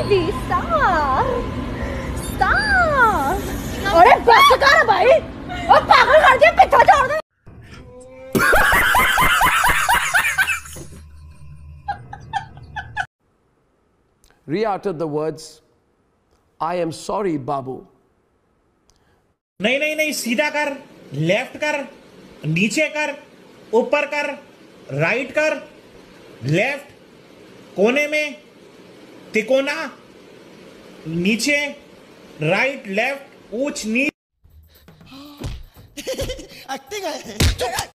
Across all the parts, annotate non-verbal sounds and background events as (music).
Stop. अरे बस कर भाई और पागल कर दिया पीछा छोड़ दे re-uttered the words, I am sorry, Babu. नहीं नहीं नहीं सीधा कर लेफ़्ट कर नीचे कर ऊपर कर राइट कर लेफ़्ट कोने में तिकोना नीचे राइट लेफ़्ट ऊंच नीच। (laughs)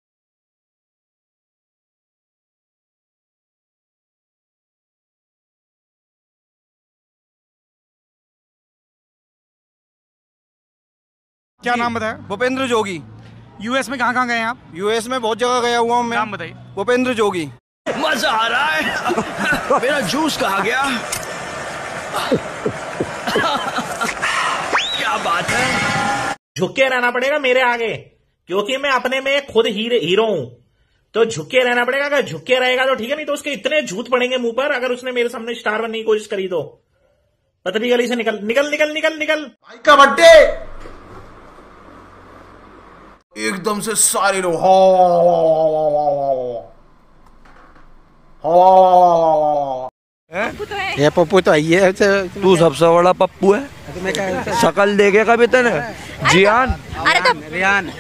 क्या नाम बताया? भूपेंद्र जोगी। यूएस में कहाँ कहाँ गए हैं आप? यूएस में बहुत जगह गया हुआ हूँ मैं। नाम बताइए। भूपेंद्र जोगी। मज़ा आ रहा है। (laughs) मेरा जूस कहा गया? क्या बात है झुक रहना पड़ेगा मेरे आगे क्योंकि मैं अपने में खुद हीरे हूँ तो झुक रहना पड़ेगा अगर झुक रहेगा तो ठीक है नहीं तो उसके इतने झूठ पड़ेंगे मुँह पर अगर उसने मेरे सामने स्टार बनने की कोशिश करी तो पतली गली से निकल निकल निकल निकल निकल भाई का बर्थडे एकदम से सारे लोग हा ये पप्पू तो आई है तू सबसे बड़ा पप्पू है। शकल देखे कभी तने? जियान। अरे तो रियान।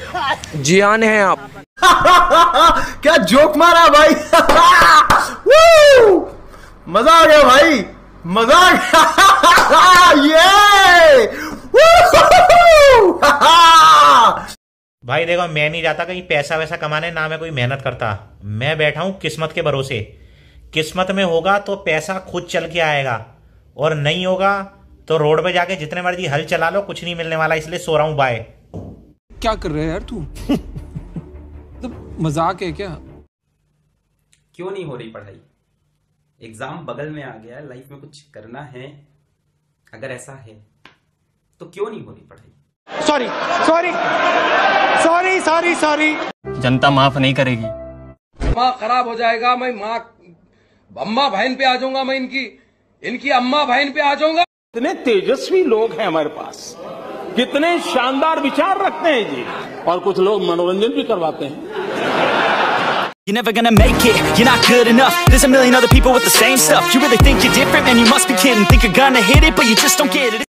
जियान है आप। (laughs) क्या जोक मारा भाई? (laughs) मज़ा आ गया भाई। मज़ा आ गया। (laughs) ये! भाई देखो मैं नहीं जाता कहीं पैसा वैसा कमाने ना मैं कोई मेहनत करता। मैं बैठा हूँ किस्मत के भरोसे। किस्मत में होगा तो पैसा खुद चल के आएगा। और नहीं होगा तो रोड पे जाके जितने मर्ज़ी हल चला लो कुछ नहीं मिलने वाला इसलिए सो रहा हूँ बाय क्या कर रहे हैं यार तू? तो मज़ाक है क्या? क्यों नहीं हो रही पढ़ाई? एग्ज़ाम बगल में आ गया है लाइफ में कुछ करना है अगर ऐसा है तो क्यों नहीं हो रही पढ़ाई? Sorry sorry sorry sorry sorry जनता माफ़ नहीं करेगी। दिमाग खराब हो जाएगा मैं माँ अम्मा बहन पे आ जाऊँगा मैं इनकी इनकी अम्मा बहन पे आ जाऊँगा कितने तेजस्वी लोग हैं हमारे पास कितने शानदार विचार रखते हैं जी और कुछ लोग मनोरंजन भी करवाते हैं You're never gonna make it, you're not good enough There's a million other people with the same stuff You really think you're different? Man, you must be kidding Think you're gonna hit it, but you just don't get it